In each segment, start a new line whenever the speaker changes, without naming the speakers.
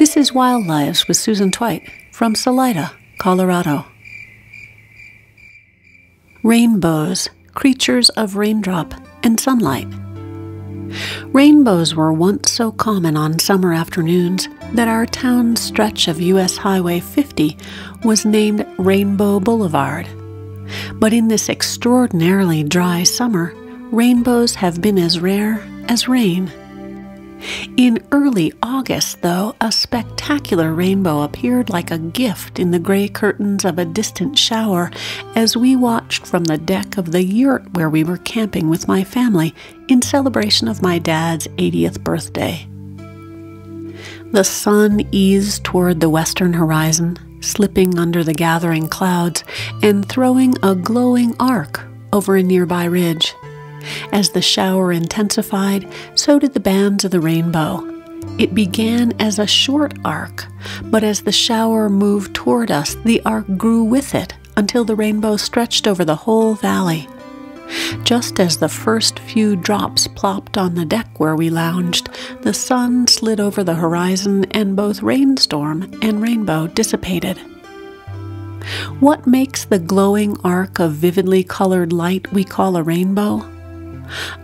This is Wild Lives with Susan Tweit from Salida, Colorado. Rainbows, creatures of raindrop and sunlight. Rainbows were once so common on summer afternoons that our town's stretch of U.S. Highway 50 was named Rainbow Boulevard. But in this extraordinarily dry summer, rainbows have been as rare as rain. In early August, though, a spectacular rainbow appeared like a gift in the gray curtains of a distant shower as we watched from the deck of the yurt where we were camping with my family in celebration of my dad's 80th birthday. The sun eased toward the western horizon, slipping under the gathering clouds and throwing a glowing arc over a nearby ridge. As the shower intensified, so did the bands of the rainbow. It began as a short arc, but as the shower moved toward us, the arc grew with it until the rainbow stretched over the whole valley. Just as the first few drops plopped on the deck where we lounged, the sun slid over the horizon and both rainstorm and rainbow dissipated. What makes the glowing arc of vividly colored light we call a rainbow?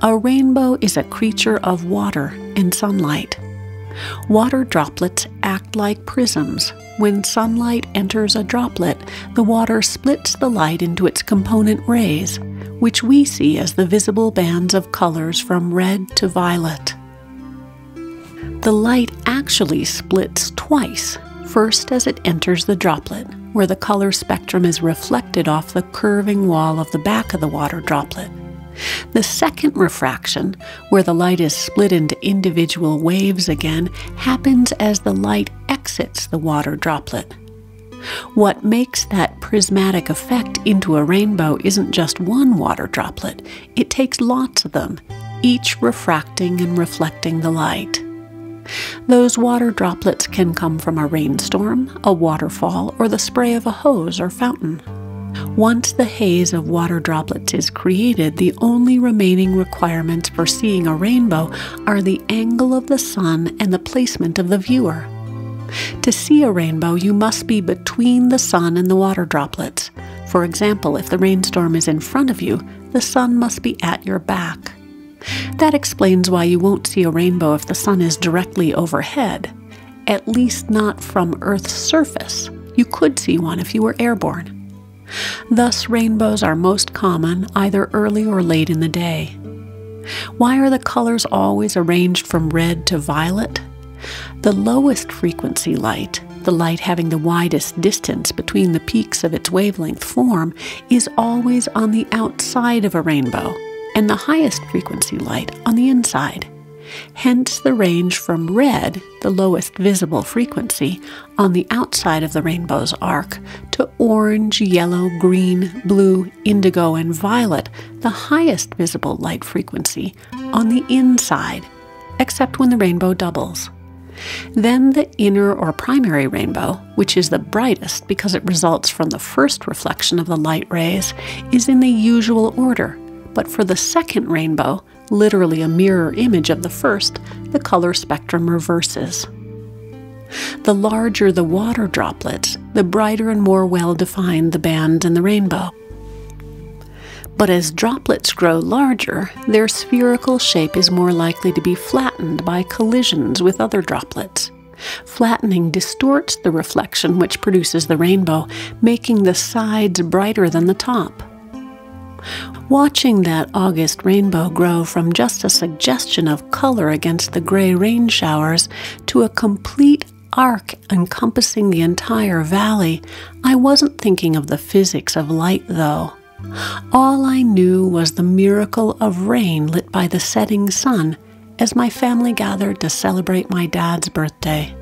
A rainbow is a creature of water and sunlight. Water droplets act like prisms. When sunlight enters a droplet, the water splits the light into its component rays, which we see as the visible bands of colors from red to violet. The light actually splits twice, first as it enters the droplet, where the color spectrum is reflected off the curving wall of the back of the water droplet. The second refraction, where the light is split into individual waves again, happens as the light exits the water droplet. What makes that prismatic effect into a rainbow isn't just one water droplet, it takes lots of them, each refracting and reflecting the light. Those water droplets can come from a rainstorm, a waterfall, or the spray of a hose or fountain. Once the haze of water droplets is created, the only remaining requirements for seeing a rainbow are the angle of the sun and the placement of the viewer. To see a rainbow, you must be between the sun and the water droplets. For example, if the rainstorm is in front of you, the sun must be at your back. That explains why you won't see a rainbow if the sun is directly overhead, at least not from Earth's surface. You could see one if you were airborne. Thus, rainbows are most common either early or late in the day. Why are the colors always arranged from red to violet? The lowest frequency light, the light having the widest distance between the peaks of its wavelength form, is always on the outside of a rainbow, and the highest frequency light on the inside. Hence the range from red, the lowest visible frequency, on the outside of the rainbow's arc, to orange, yellow, green, blue, indigo, and violet, the highest visible light frequency, on the inside, except when the rainbow doubles. Then the inner or primary rainbow, which is the brightest because it results from the first reflection of the light rays, is in the usual order. But for the second rainbow, literally a mirror image of the first, the color spectrum reverses. The larger the water droplets, the brighter and more well defined the band in the rainbow. But as droplets grow larger, their spherical shape is more likely to be flattened by collisions with other droplets. Flattening distorts the reflection which produces the rainbow, making the sides brighter than the top. Watching that August rainbow grow from just a suggestion of color against the gray rain showers to a complete arc encompassing the entire valley, I wasn't thinking of the physics of light, though. All I knew was the miracle of rain lit by the setting sun as my family gathered to celebrate my dad's birthday.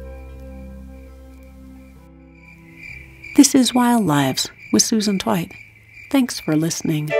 This is Wild Lives with Susan Tweit. Thanks for listening.